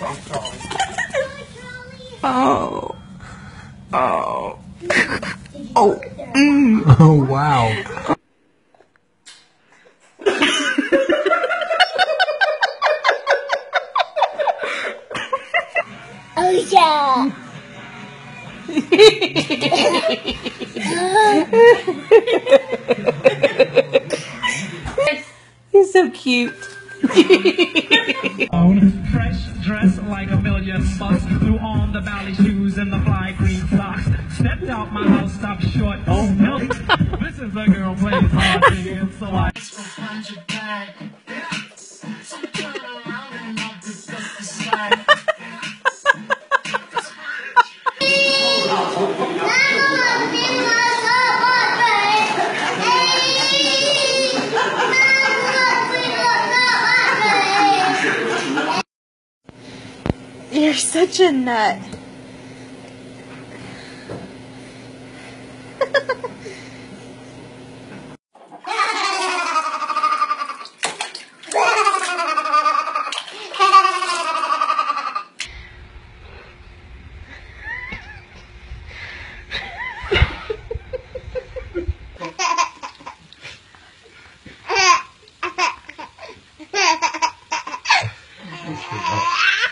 Oh. Oh. Oh. Mm. Oh, wow. Oh yeah. He's so cute. Fresh dressed like a million bucks. Threw on the ballet shoes and the fly green socks. Stepped out my house, stopped short. Oh no. this is a girl playing hard singing, so I. You're such a nut.